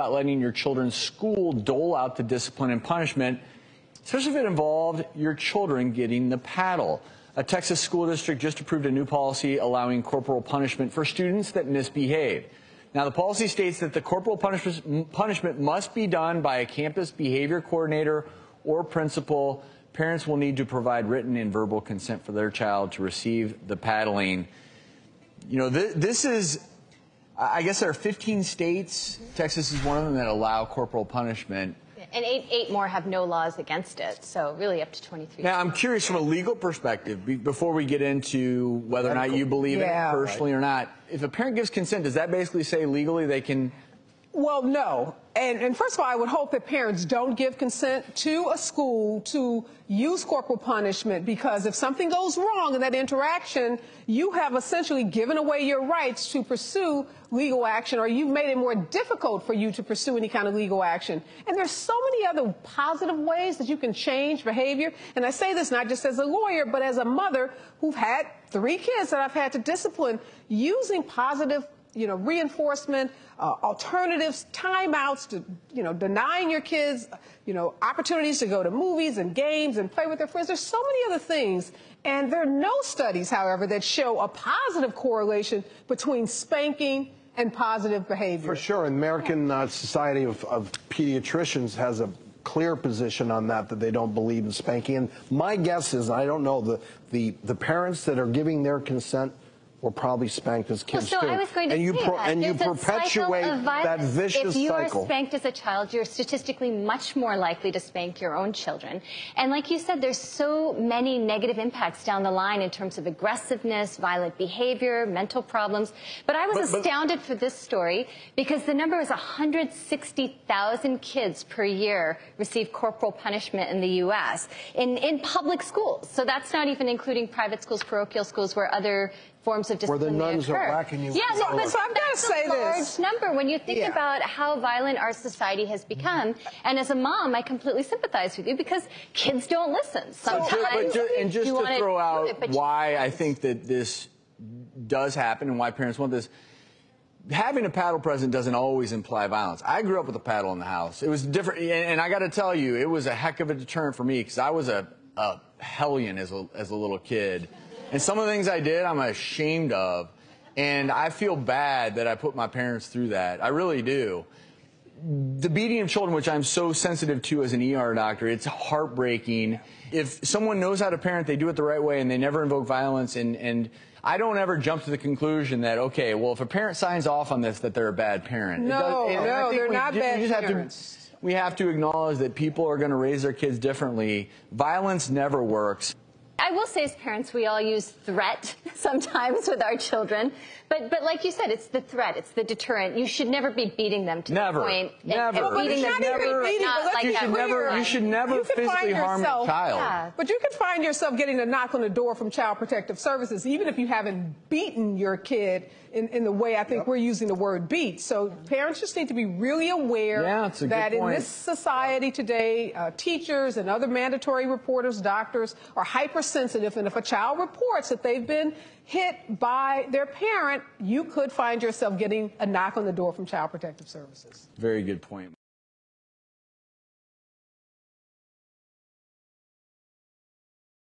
about letting your children's school dole out the discipline and punishment, especially if it involved your children getting the paddle. A Texas school district just approved a new policy allowing corporal punishment for students that misbehave. Now, the policy states that the corporal punishment must be done by a campus behavior coordinator or principal. Parents will need to provide written and verbal consent for their child to receive the paddling. You know, th this is I guess there are 15 states. Texas is one of them that allow corporal punishment. And eight, eight more have no laws against it, so really up to 23. Now, I'm curious from a legal perspective, before we get into whether or not you believe yeah, it personally right. or not, if a parent gives consent, does that basically say legally they can well, no. And, and, first of all, I would hope that parents don't give consent to a school to use corporal punishment because if something goes wrong in that interaction, you have essentially given away your rights to pursue legal action or you've made it more difficult for you to pursue any kind of legal action. And there's so many other positive ways that you can change behavior. And I say this not just as a lawyer, but as a mother who've had three kids that I've had to discipline using positive you know, reinforcement, uh, alternatives, timeouts to, you know, denying your kids, you know, opportunities to go to movies and games and play with their friends. There's so many other things. And there are no studies, however, that show a positive correlation between spanking and positive behavior. For sure. American uh, Society of, of Pediatricians has a clear position on that, that they don't believe in spanking. And my guess is, I don't know, the, the, the parents that are giving their consent were probably spanked as kids well, so too. I was going to and you say that. and you perpetuate that vicious cycle. If you cycle. are spanked as a child, you're statistically much more likely to spank your own children. And like you said, there's so many negative impacts down the line in terms of aggressiveness, violent behavior, mental problems. But I was but, astounded but, for this story because the number is 160,000 kids per year receive corporal punishment in the U.S. in in public schools. So that's not even including private schools, parochial schools, where other forms of discipline Where the nuns are whacking you. Yeah, no, but so I'm going to say a large number when you think yeah. about how violent our society has mm-hmm. become. And as a mom, I completely sympathize with you because kids don't listen. Sometimes. But just, and just to throw out it, why I think that this does happen and why parents want this having a paddle present doesn't always imply violence. I grew up with a paddle in the house. It was different, and I got to tell you, it was a heck of a deterrent for me because I was a, a hellion as a, as a little kid. And some of the things I did, I'm ashamed of. And I feel bad that I put my parents through that. I really do. The beating of children, which I'm so sensitive to as an ER doctor, it's heartbreaking. If someone knows how to parent, they do it the right way and they never invoke violence. And, and I don't ever jump to the conclusion that, okay, well, if a parent signs off on this, that they're a bad parent. No, does, no, they're not bad parents. Have to, we have to acknowledge that people are going to raise their kids differently. Violence never works. I will say as parents, we all use threat sometimes with our children. But, but like you said, it's the threat, it's the deterrent. You should never be beating them to never. the point. Never. And, and beating them never, beating, not like you, should never, you should never you physically harm yourself, a child. Yeah. But you could find yourself getting a knock on the door from Child Protective Services, even if you haven't beaten your kid in, in the way I think yep. we're using the word beat. So parents just need to be really aware yeah, that in this society today, uh, teachers and other mandatory reporters, doctors, are hypersensitive. And if a child reports that they've been hit by their parent, you could find yourself getting a knock on the door from Child Protective Services. Very good point.